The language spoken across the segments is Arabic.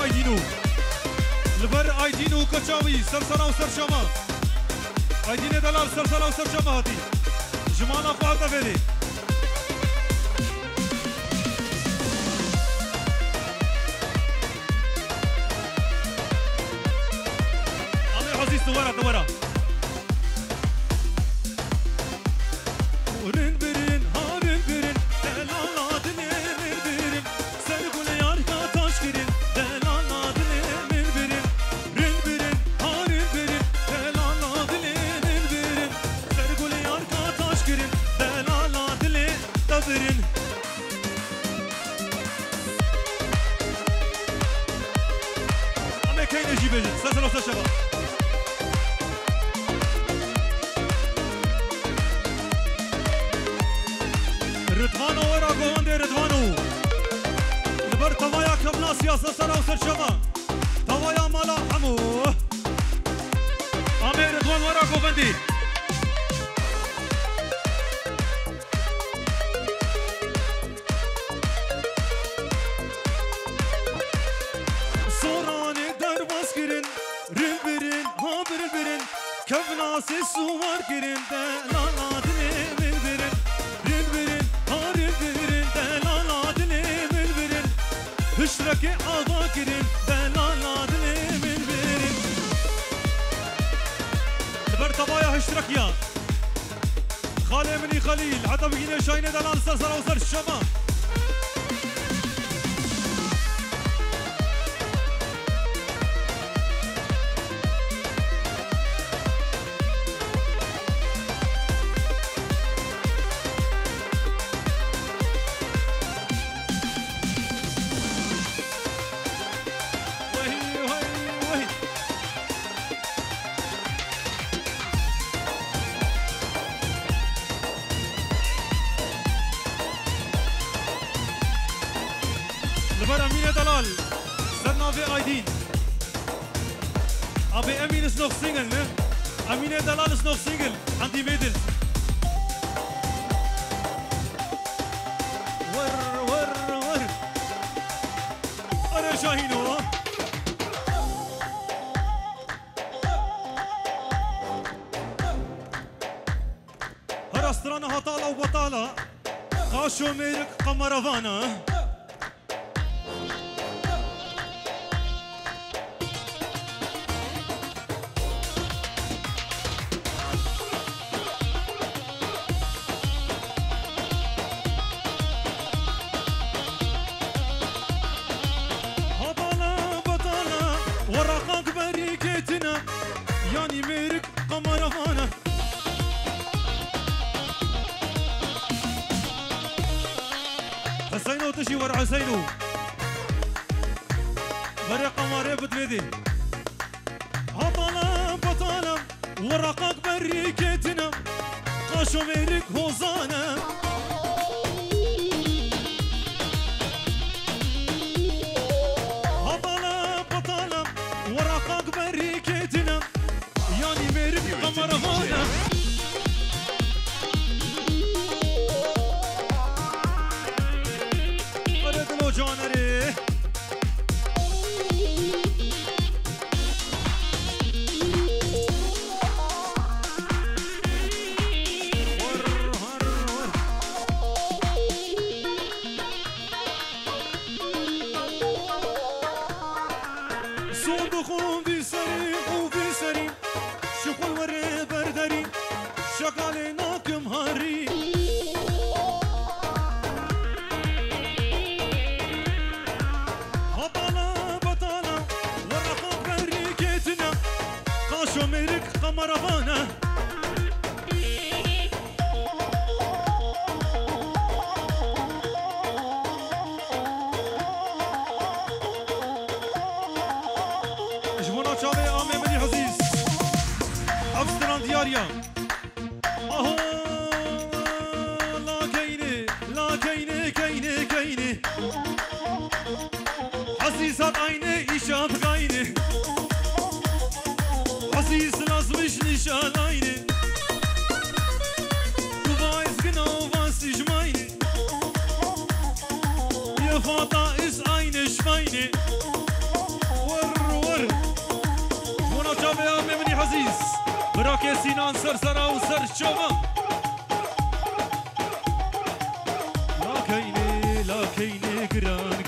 آیدینو لبر آیدینو کچاوی سرسرا و سرشما آیدین دلال سرسرا و سرشما هاتی جمالا خواهد نفیدی عمي عزيز دورة دورة beijing. Ça, c'est notre chava. رضوانو ورا گوهنده رضوانو نبر توایا کبنا سیاسه سرا و سرشما توایا مالا همو آمه رضوان ورا گوهنده گرین دلالا دلی مل برین لبر طبايا هشرك يا خالي مني خليل حتى بقينا شاينة دلال سرسر وسر الشمال لبر امين دلال سرنا في أيدين. أبي أمين nog single ne أمين دلال nog single عندي ميدل. ور ور ور. أنا شاهينو هر استران هطالة وبطالة. قاشو ميرك قمرفانا حسينو تشي ور حسينو بري قمري بتلدي هطالة بطالة ورقك بريكتنا قاشو ميرك هوزانا young.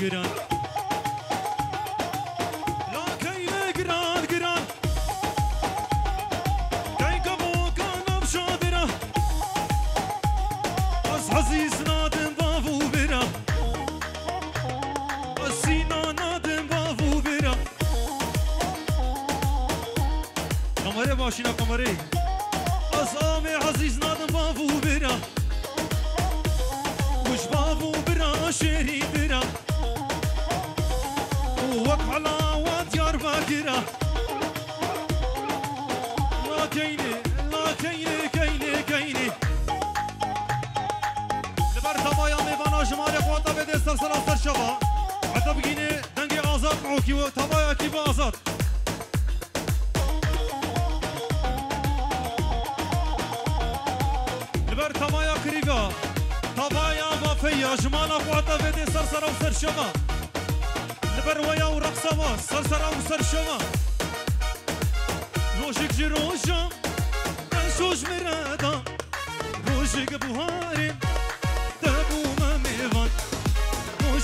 good on جمالي قواتا بده سر سر سر شبا حتى بقيني دنگي آزاد معوكي وتبايا كيف آزاد لبر تبايا كريغا تبايا وفيا جمالا قواتا بده سر سر سر شبا لبر ويا ورقصة ما سر سر سر شبا روشك جي روشا شوش مرادا روشك بوهاري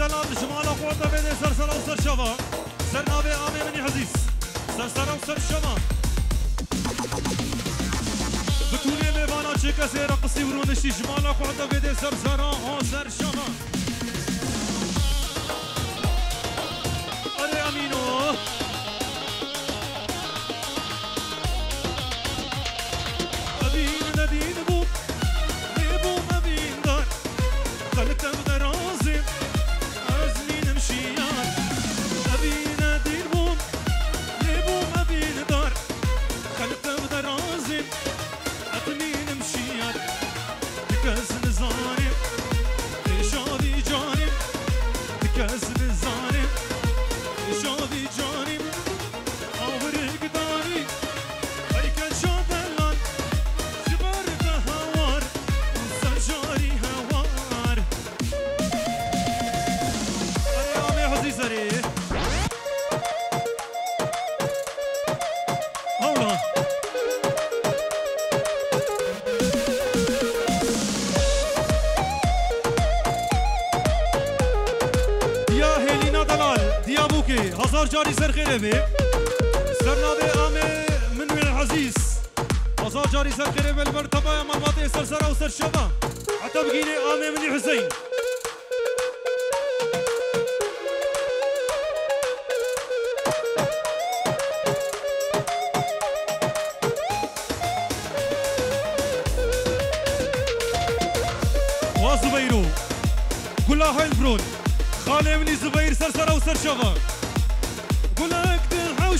دلان شما لا قوت بده سر سر سر شما. سر نابه آمه منی حزیز. سر سر سر شما. بطولی میوانا چه کسی رقصی ورونشی. شما لا قوت بده سر سر سر شما. جاري سر خيره بي سرنا بي آمي من من العزيز هزار جاري سر خيره بي البرتبا يا مرباطي سر سر وسر شبا حتى بقيني آمي من حسين وزبيرو كلها هاي البرون خالي مني زبير سر سر وسر شبا قولك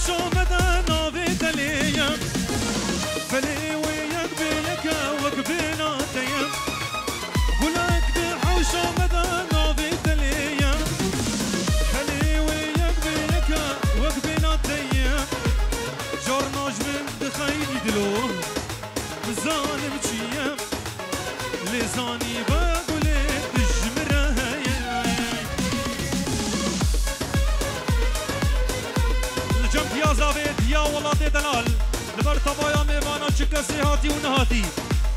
son هاتي ونهاتي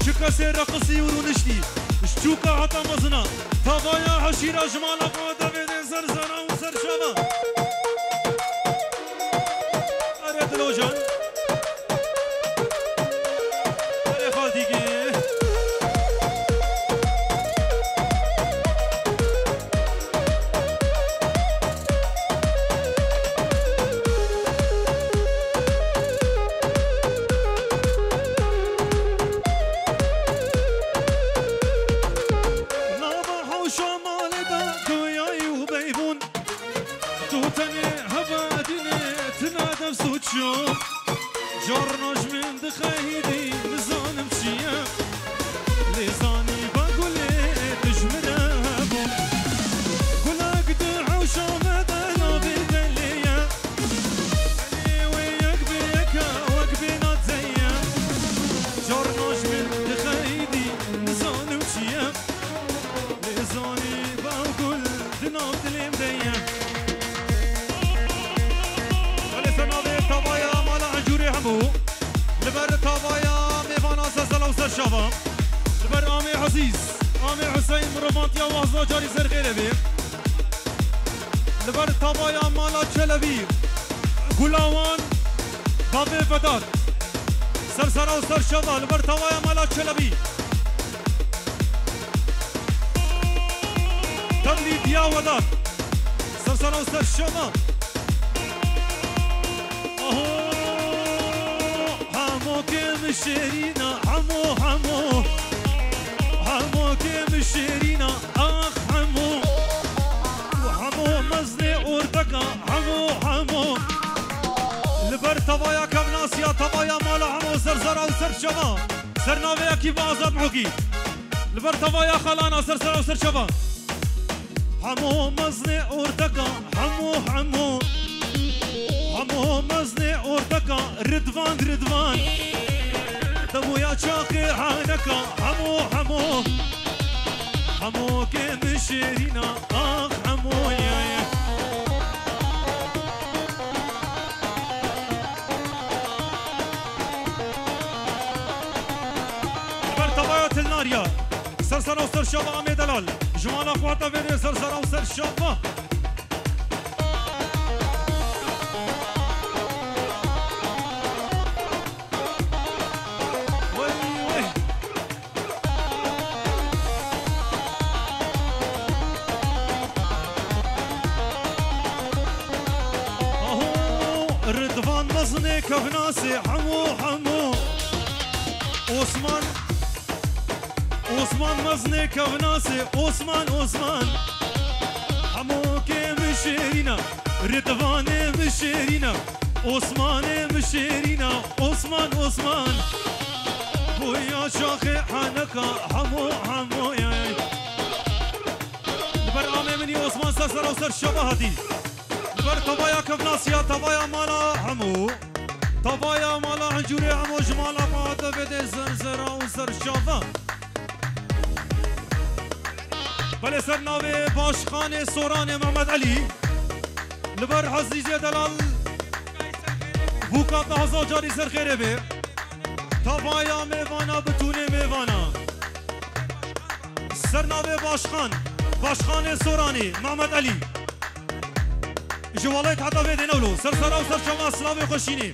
شكا سيرا قصي ورونشتي شتوكا عطا مزنا تضايا حشيرا جمالا قادة بيدي زرزرا وسرشما أريد لوجان شيرينا حمو حمو. حمو كيم شيرينا أخ حمو. وحمو مزني اورتكا حمو حمو. لبر تبايا كم ناسيا تبايا مالا حمو. زرزرا وسر شبا. سر ناويا كي بازاد محوكي لبر تبايا خلانا سر سرا وسر شبا. حمو مزني اورتكا حمو حمو. حمو مزني اورتكا ردوان ردوان دمويا شاقي عانكا حمو حمو حمو كم شيرينا اخ حمو يا يا. برتبايات الناريا سرسرة وسر دلال. جمال اخواتا فيديو سرسرة وسر كفناسي حمو حمو. عثمان عثمان مزني كفناسي عثمان عثمان. كي مشيرينا رضوان مشيرينا عثمان مشيرينا عثمان عثمان. ويا شاخي حنكا حمو حمو يا برامي مني عثمان سسر وسر شبهتي بر تبايا كفناسيا تبايا مالا حمو. تابایا مالا هنجوری هموش مالا پاتا بده زنزرا و سرشاوا بله سرناوه باشخان سوران محمد علی لبر عزیز دلال بوکات هزا جاری سر خیره به تابایا میوانا بتونه میوانا سرناوه باشخان باشخان سورانی محمد علی جوالات حتا بده نولو سر سرا و سر شما خوشینی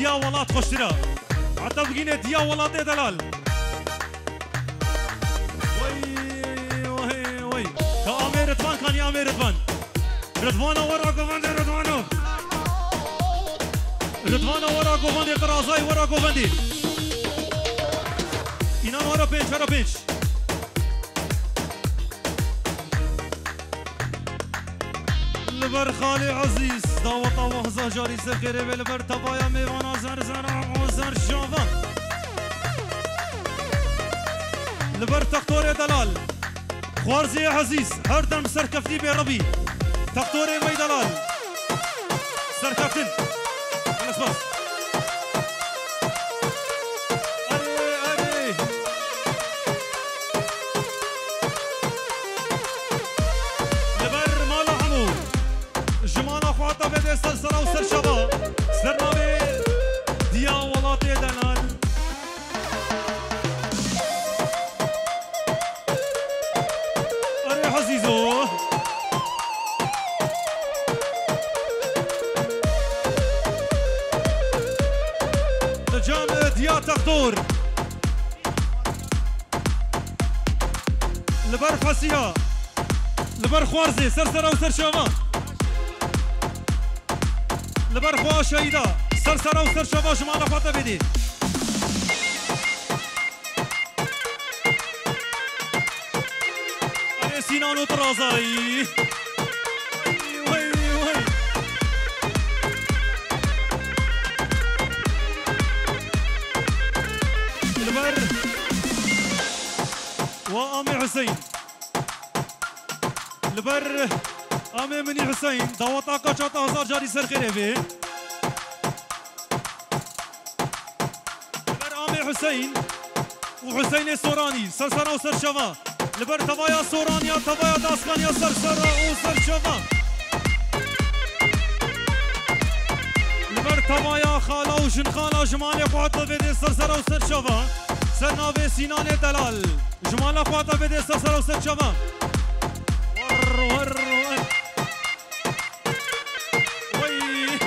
ديا ولاد خشرة عطا بقينا دیا ولاد دلال وای وای وای کامی رضوان کانی آمی امير رضوان رضوان ورا قوفندي رضوان رضوان ورا قوفندي کرازای ورا قوفندي اینا ورا پنج ورا پنج لبر خالی عزیز داوت وحزا جاری سخیره و لبر تبایا میوانا زر زر و زر شاوان لبر تختور دلال خوارزی عزیز هر دم سرکفتی بی ربی تختور وی دلال سرکفتن بس بس عزيز سرسرة وسرشومة البرخوا شهيدة سرسرة وسرشومة جمعنا فاطمة بيدي سينان وطرازاي البر وامي حسين لبر امي مني حسين دعوتا كاچاتا هزار جاري سر خيره به لبر امي حسين وحسين سوراني سرسرا وسر شفا لبر توايا سورانيا توايا داسكانيا سرسرا وسر شفا لبر توايا خالا وجن خالا جمالي قوات بيدي سرسرا وسر شفا سر ناوي سينان دلال جمالا قوات بيدي سرسرا وسر شفا ور ور ور وي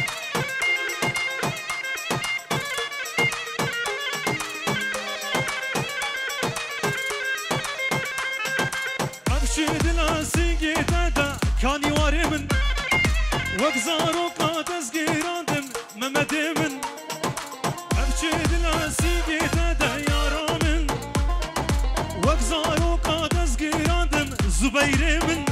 امشي دلاسي جيتا كاني واري من وكزارو قادس جيراندم ممدي من امشي دلاسي جيتا يارا من وكزارو قادس جيراندم زبيري من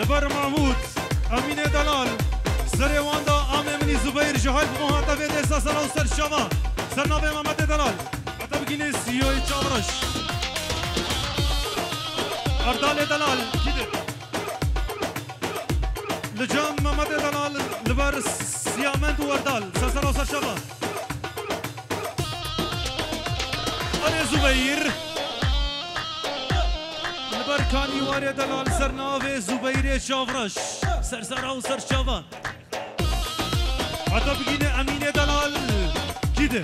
لبر محمود امین دلال سر واندا آمه منی زبیر جهال محاطبه دستا سر و سر شما سر نابه محمد دلال حتی بگینه سیوی چامرش اردال دلال کیده لجام محمد دلال لبر سیامند و اردال سر سر و سر شما آره زبیر برکانی واره دلال سرناوه زبیر چاورش سرسرا و سرچاوا حتی بگینه امین دلال کیده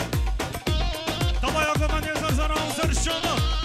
تبا یا گمان سرسرا و سرچاوا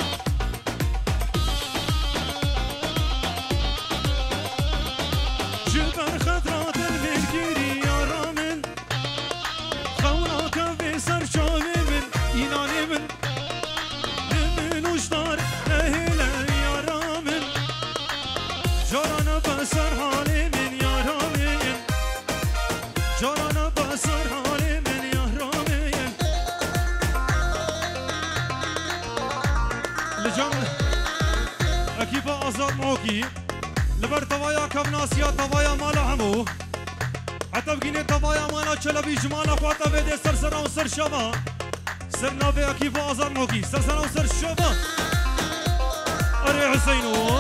شما سر نابي أكيد ازاد موكي سر سر و شما اري حسينو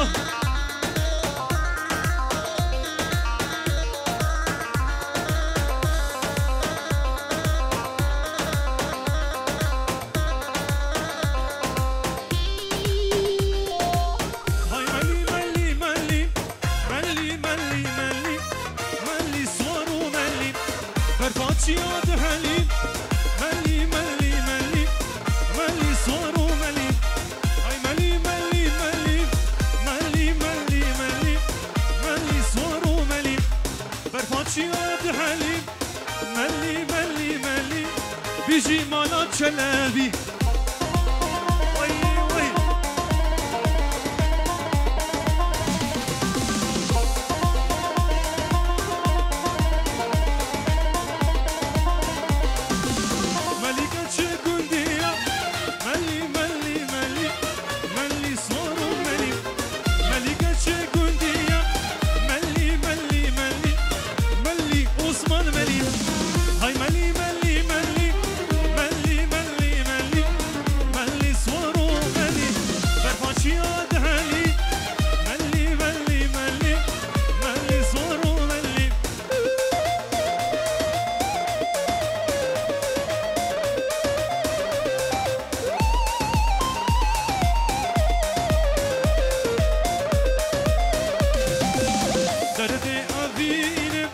دردي أبينم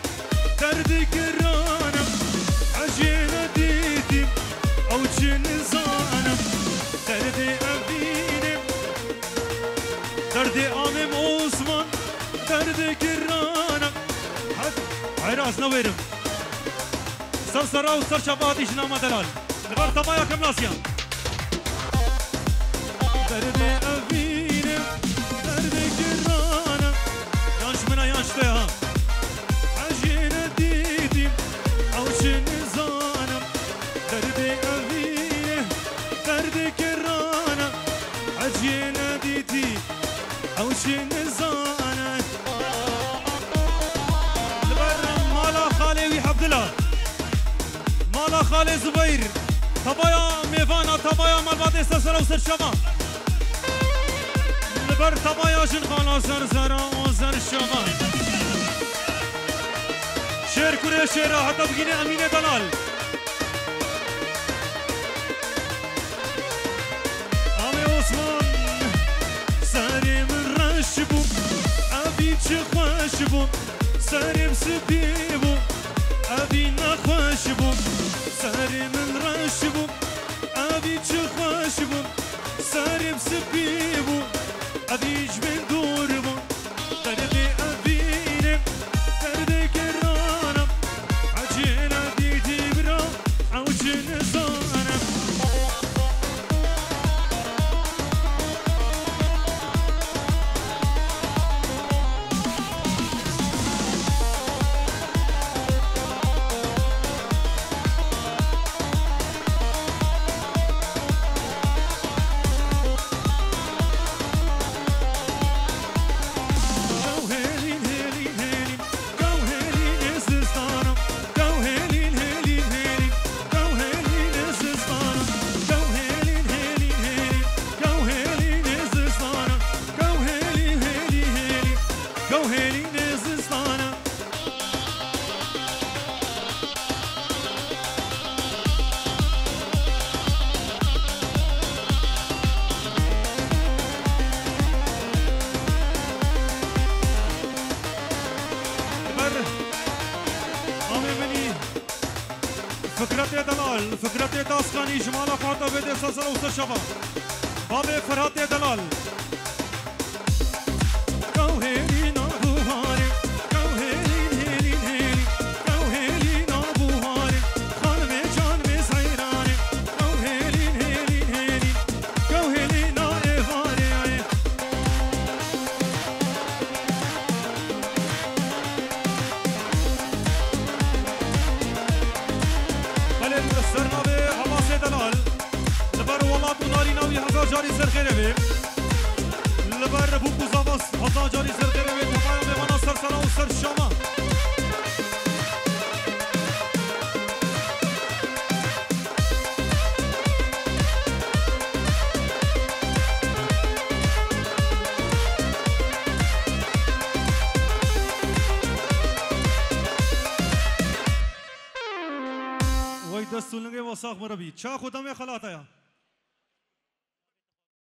دردي كرانم عجينة ديدي أو جنزانم دردي أبينم دردي آمم عثمان دردي كرانم حد عراس نويرم سر سرا و سر شباتي شنامة دلال لبر تبايا كملاسيا خوشی نزانت لبرم مالا خالی وی حبدلا مالا خالی زبیر. تبایا میوانا تبایا مربات استسر و سر شما. لبر تبایا جن خالا سر زر و سر شما. شیر کوره شیر حتی بگینه دلال. бу, а ви че хваше бу, царем себе бу, а ви нахваше бу, царем нраше бу, а ви че хваше бу, царем себе бу. Kosovo. मरबी छा खुदम खलात